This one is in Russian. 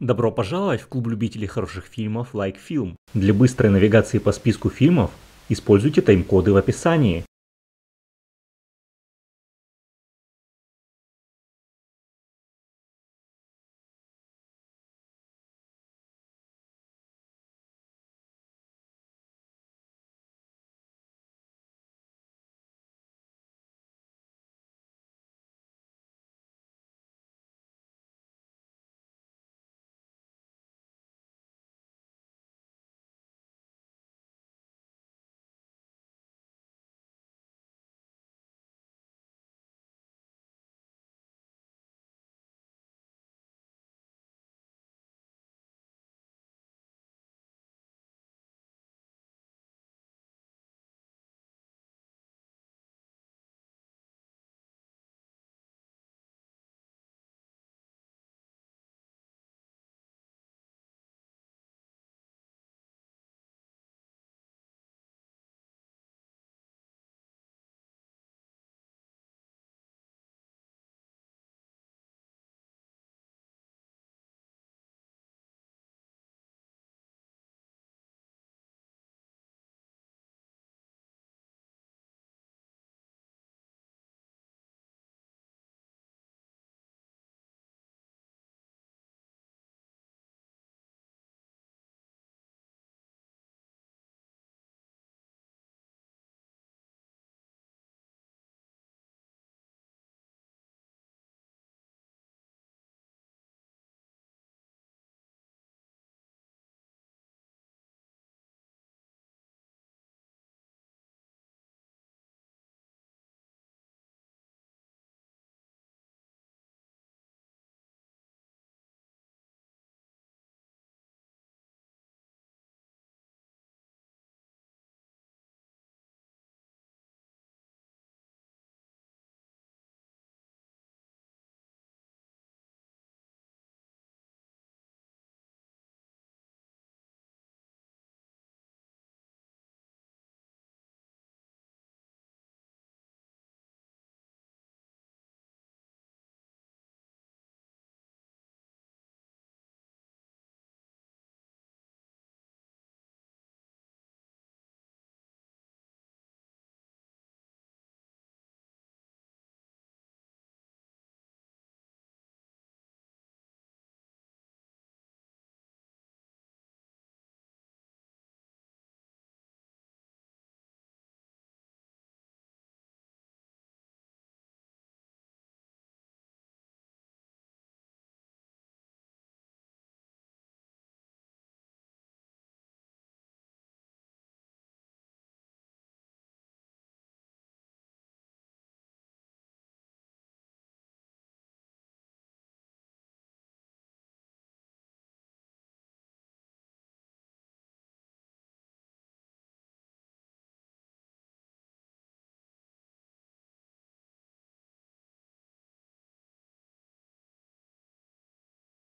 Добро пожаловать в клуб любителей хороших фильмов Like Film. Для быстрой навигации по списку фильмов используйте тайм-коды в описании.